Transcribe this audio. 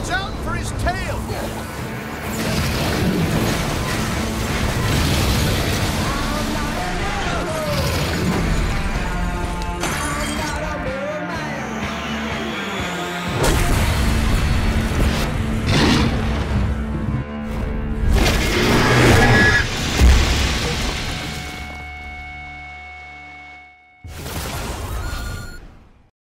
Watch out for his tail!